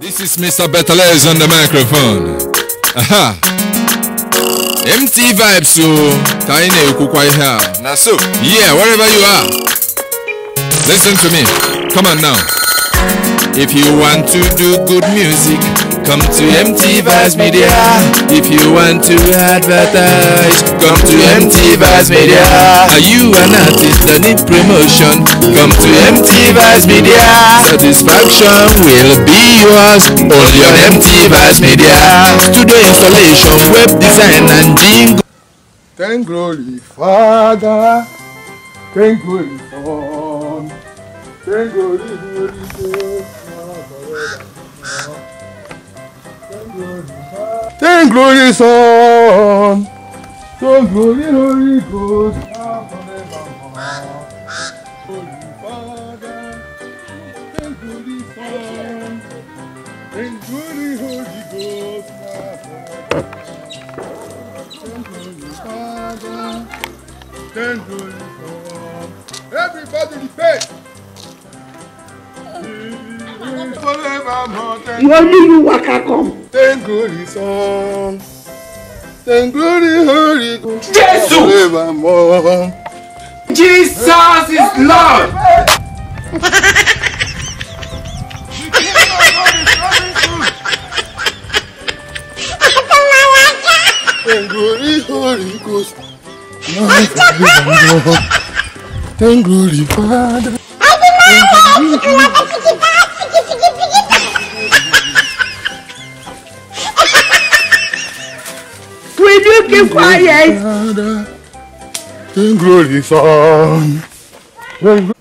This is Mr. Betelez on the microphone. Aha. MT vibes so kind of here. Na so. Yeah, wherever you are. Listen to me. Come on now. If you want to do good music, come to MT Vibes Media. If you want to advertise, come to MT Vibes Media. Are you an artist that need promotion? Come to MT Vibes Media. Satisfaction will be yours only on MT Vibes Media. Studio installation, web design, and jingle. Thank glory, Father. Thank glory, Son. Thank glory, Holy Ghost. Glory, Son. Thank glory, Holy Ghost. now forevermore. Holy Father. Thank glory, Son. Thank glory, Holy Ghost. Everybody repent. Forevermore, You only you waka come. Thank glory, Son. Thank glory, Holy Ghost. Jesus! Forevermore. Jesus is Lord. Thank glory, Holy Ghost. Now forevermore. Thank glory, Father. Quiet? Glory, Son. Thank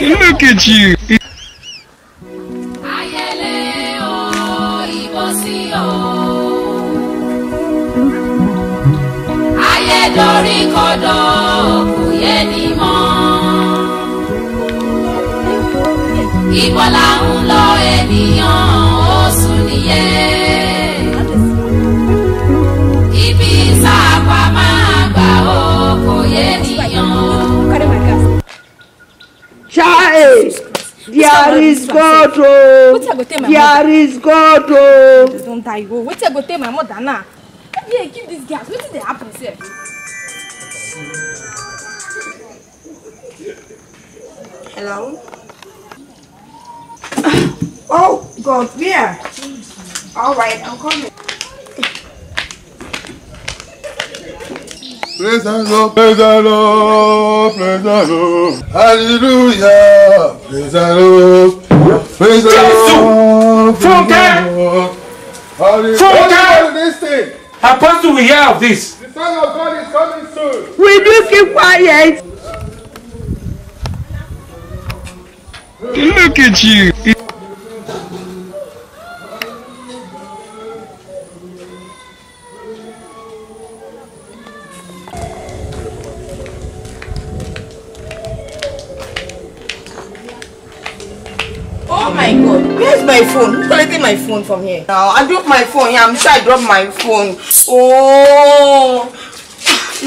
Look at you. Ayédorí kodò kò yé ni mọ́ ibo là ń lọ ènìyàn ó sùn nìyẹn ibi sáàpà máa gbà ó kò yé nìyàn. Child, there is God oh. My There is God oh. don die go wetin i go tell my mother now yeah give dis gas wetin dey happen sef. Hello. Oh God, where? All right, I'm coming. Praise the Lord, praise the Lord, praise the Lord. Hallelujah. Praise the Lord. Praise the Lord. Praise Funke! the Lord. Hallelujah. Funke! Everybody Listen. Apostle will hear of this. The Son of God is coming soon. Will you keep quiet? Look at you. Oh my God, where's my phone? Collecting my phone from here? Now I dropped my phone. Yeah, I'm sure I dropped my phone. Oh.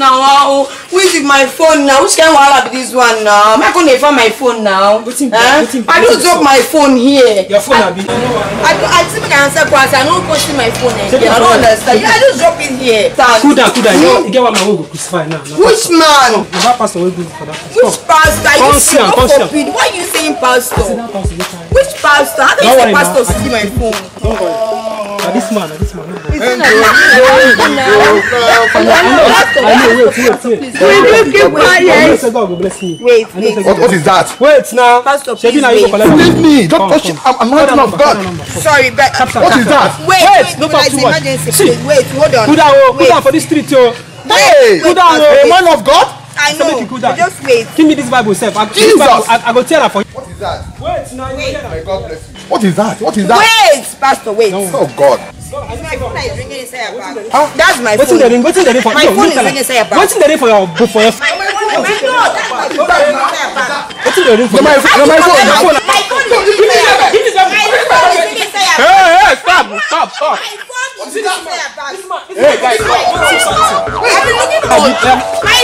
now oh which is my phone now? Which kind wahala be this one now? Am i gonna find my phone now? Eh? i just drop my phone here. Your phone abi? I i still make i answer kwasi i no go see my phone again. I don't understand. Yeah i just drop it here. kuda kuda you get one man wey go crucify now. which man. na pastor wey do for that. which pastor? You say no for feed why you saying pastor. which pastor? How do you say pastor see my phone. Don't worry. Na this man, na this man. no worry. Is it not I know, wait, wait, wait. Will you keep quiet? God will bless me. Wait, wait. What, what is that? Wait now. Pastor, please wait. Leave me. Don't touch it. I'm I'm not man of number, call that God. Sorry, but What is that? wait, Wait, wait, no wait, talk too much. emergency. See. Please, wait, hold on. Cool down, oh, cool down for this street, oh. Wait, Cool down, oh. A man of God? I know. make you cool. Just wait. Give me this Bible, self. I, this Jesus. Bible, I, I go tell her for you. What is that? Wait, now you hear May God bless you. What is that? What is that? Wait, passed away. No. Oh God. My phone is ringing inside your bag. Huh? That's my what's phone. Ring? What's in the ring for? My no, phone is ringing inside your bag. What's in the ring for your for? My phone is ringing inside your bag. What's in the ring for? My phone. My phone. My phone. My phone is ringing inside your bag. Hey, hey, stop, stop, stop. My phone is ringing inside your bag. Hey guys, stop. I've been looking for.